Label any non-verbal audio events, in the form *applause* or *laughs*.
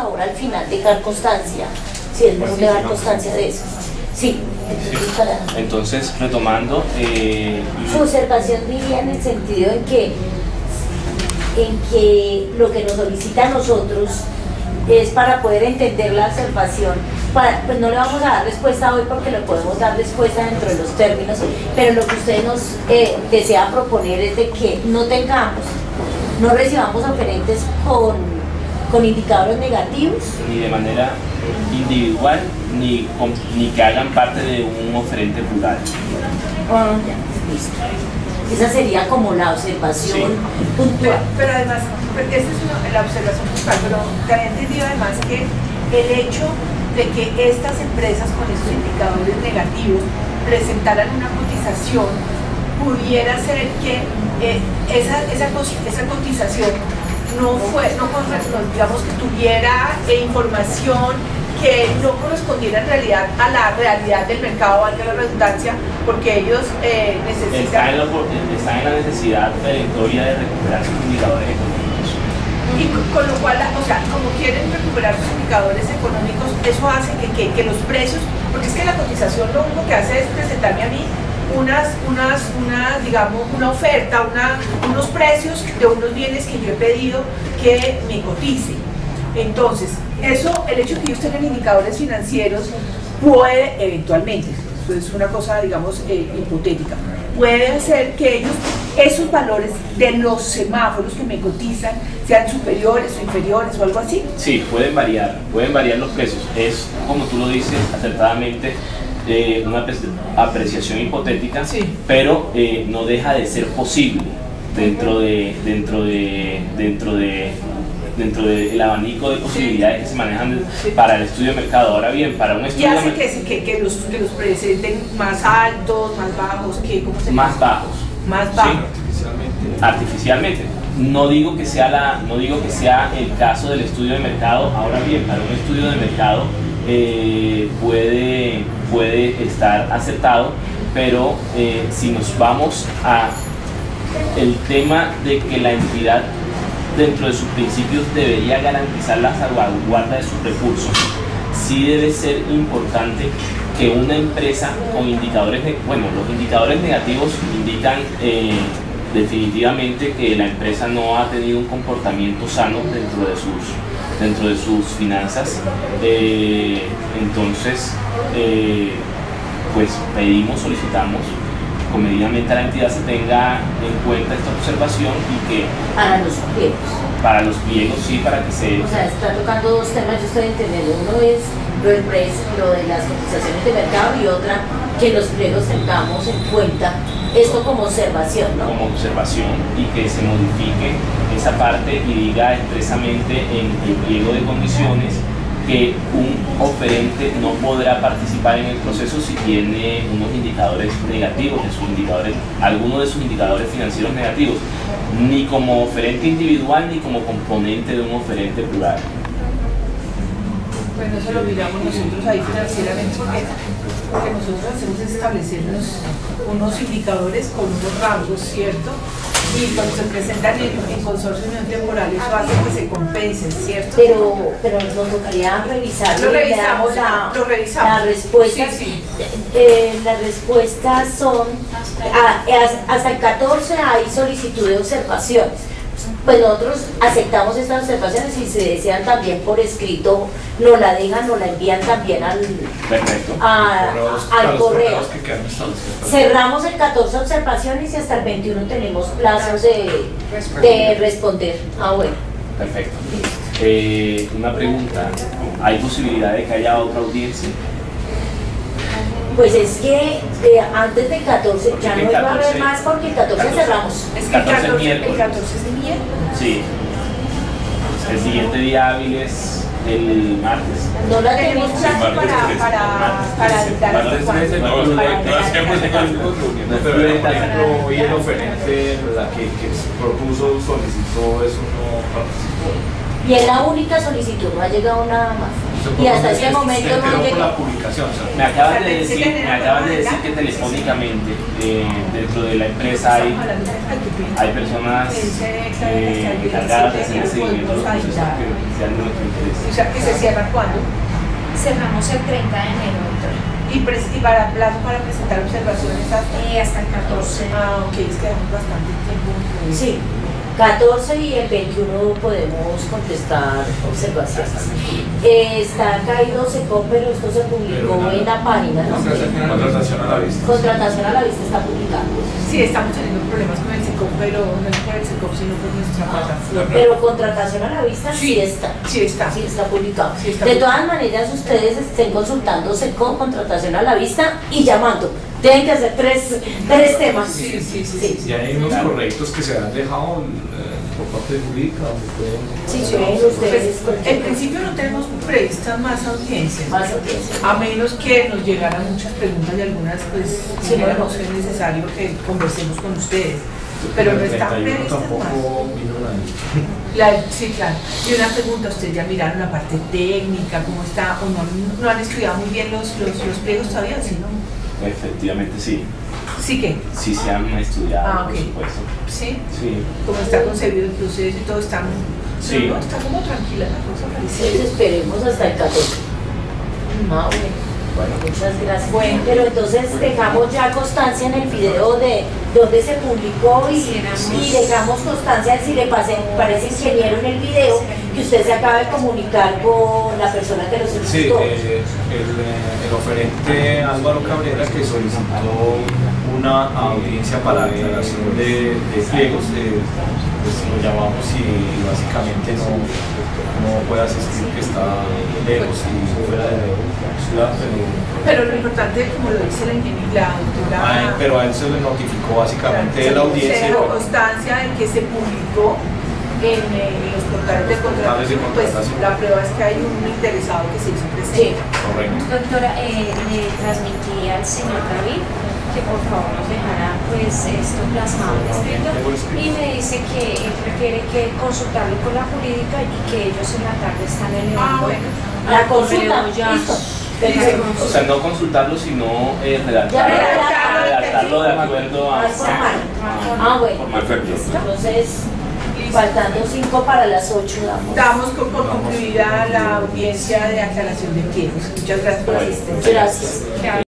ahora al final dejar constancia, si es mejor dejar constancia de eso. Sí, entonces, para- Entonces, retomando, eh, su observación diría en el sentido en que, en que lo que nos solicita a nosotros es para poder entender la observación. Para, pues no le vamos a dar respuesta hoy porque le podemos dar respuesta dentro de los términos, pero lo que usted nos eh, desea proponer es de que no tengamos, no recibamos oferentes con, con indicadores negativos ni de manera individual, ni, con- ni que hagan parte de un oferente plural. Ah, ya, listo. Esa sería como la observación Sí. puntual. Pero, pero además, pues, esta es una- la observación principal, pero también entendido además que el hecho de que estas empresas con esos indicadores negativos presentaran una cotización pudiera ser que eh, esa, esa, esa cotización no fue, no, digamos que tuviera eh, información que no correspondiera en realidad a la realidad del mercado, valga la redundancia, porque ellos eh, Está necesitan... en, la, opor- está en la necesidad perentoria de recuperar sus indicadores económicos. Y co- con lo cual, o sea, como quieren recuperar sus indicadores económicos, eso hace que, que- que los precios, porque es que la cotización lo único que hace es presentarme a mí unas, unas, una, digamos, una oferta, una, unos precios de unos bienes que yo he pedido que me cotice. Entonces, eso, el hecho de que ellos tengan indicadores financieros puede eventualmente, es una cosa, digamos, eh, hipotética, puede hacer que ellos, esos valores de los semáforos que me cotizan, sean superiores o inferiores o algo así. Sí, pueden variar, pueden variar los precios. Es, como tú lo dices acertadamente, eh, una apre- apreciación hipotética, Sí. pero eh, no deja de ser posible dentro de dentro de dentro de dentro del abanico de posibilidades que se manejan Sí. para el estudio de mercado. Ahora bien, para un Y estudio hace de que, que, que los, que los presenten más altos, más bajos, que, ¿cómo se más bajos. Más Sí. bajos. artificialmente. No digo que sea la, no digo que sea el caso del estudio de mercado. Ahora bien, para un estudio de mercado eh, puede, puede estar acertado, pero eh, si nos vamos a el tema de que la entidad dentro de sus principios debería garantizar la salvaguarda de sus recursos, sí debe ser importante que una empresa con indicadores, bueno, los indicadores negativos indican eh, definitivamente que la empresa no ha tenido un comportamiento sano dentro de sus, dentro de sus finanzas. Eh, entonces, eh, pues pedimos, solicitamos comedidamente la entidad se tenga en cuenta esta observación y que para los pliegos. para los pliegos sí, para que se... O sea, está tocando dos temas, yo estoy entendiendo. Uno es lo del precio, lo de las cotizaciones de mercado y otra que los pliegos tengamos en cuenta esto como observación, ¿no? como observación y que se modifique esa parte y diga expresamente en el pliego de condiciones que un oferente no podrá participar en el proceso si tiene unos indicadores negativos, de sus indicadores, algunos de sus indicadores financieros negativos, ni como oferente individual ni como componente de un oferente plural. Bueno, eso lo miramos nosotros ahí financieramente porque lo que nosotros hacemos es establecer unos, indicadores con unos rangos, ¿cierto? Y cuando se presentan en, en consorcios no temporales, eso hace que se compensen, ¿cierto? Pero, pero nos tocaría revisar. Lo revisamos, damos lo revisamos. Las respuestas, Sí, sí. eh, las respuestas son, a- as- hasta el 14 hay solicitud de observaciones. Pues nosotros aceptamos estas observaciones y se desean también por escrito, nos la dejan, nos la envían también al, Perfecto. a- al correo. Cerramos el 14 observaciones y hasta el 21 tenemos plazos de, de responder. Ah, bueno. Perfecto. Eh, una pregunta, ¿hay posibilidad de que haya otra audiencia? Pues es que eh, antes del 14 ya no iba a haber 14 más porque el 14 14. cerramos. Es que el 14 14, el miércoles. 14 es de miércoles. Sí. El siguiente día hábil es el martes. No la Tenemos plazo para, martes 13, para, martes para 13, dictar martes cuándo. 13, No, no, no, Para no, pero por ejemplo, hoy el oferente la que, que propuso, solicitó, eso no participó. Y es la única solicitud, no ha llegado nada más. Y hasta este momento se no enteró por llegó. la publicación, o sea, Me acaban de decir, me acaban de decir que telefónicamente eh, dentro de la empresa hay, hay personas eh, encargadas de hacer el seguimiento de los procesos que sean de nuestro interés. O sea, que se cierra cuándo. Cerramos el 30 de enero. Y, y para plazo para presentar observaciones hasta. Eh, hasta el 14. Ah, ok, es que damos bastante tiempo. Sí, 14 y el 21 podemos contestar observaciones. Eh, está caído SECOM, pero esto se publicó en la página. ¿no? contratación a la vista. Contratación a la vista está publicado. Sí, estamos teniendo problemas con el SECOP, pero no es por el SECOP, sino por nuestra plataforma. Pero contratación a la vista sí, Sí, está. sí está. Sí está publicado. Sí está de publicado. todas maneras, ustedes estén consultándose con contratación a la vista y llamando. Tienen que hacer tres, tres temas. Sí, sí, sí, sí. Y hay unos Claro. correctos que se han dejado eh, por parte de Jurídica, donde pueden... Sí, ustedes. Pues, en principio no tenemos previstas más audiencias. Más audiencia. A menos que nos llegaran muchas preguntas y algunas, pues, Sí, si no, es necesario que conversemos con ustedes. Pero no El están 31 previstas más. tampoco. *laughs* La- sí, claro. Y una pregunta, ¿ustedes ya miraron la parte técnica, cómo está? ¿O no, no han estudiado muy bien los, los, los pliegos todavía? ¿Sí, no? Efectivamente sí, ¿Sí que? sí se han estudiado, Ah, por ok. supuesto. ¿Sí? Sí, ¿Cómo está concebido el proceso y todo está... Sí. No, no, está como tranquila la cosa. Entonces esperemos hasta el 14. Ah, bueno. Muchas gracias. Bueno. pero entonces dejamos ya constancia en el video de dónde se publicó y, y dejamos constancia si le pase, parece ingeniero en el video que usted se acaba de comunicar con la persona que lo Sí, solicitó. eh, el, eh, el oferente Álvaro Cabrera que solicitó una audiencia para aclaración de, de pliegos, eh, pues lo llamamos y básicamente no, no puede asistir, que está lejos y fuera de ciudad, pero, Pero lo importante, como lo dice la ingeniera, la doctora... pero a él se le notificó básicamente Se la audiencia. se constancia de que se publicó en, eh, los portales de de contratación. Pues la prueba es que hay un interesado que se hizo Sí. presente. correcto. Doctora, eh, le transmití al señor David que por favor nos dejara pues esto plasmado en escrito y me dice que él prefiere que consultarlo con la jurídica y que ellos en la tarde están elevando Ah, bueno. La al consulta, ya. listo. O sea, no consultarlo, sino eh, redactarlo, redactarlo, redactarlo de acuerdo a... Ah, bueno. Perfecto. Entonces, faltando cinco para las 8 damos. Damos por, por concluida la audiencia de aclaración de pliegos. Muchas gracias por asistencia. Gracias.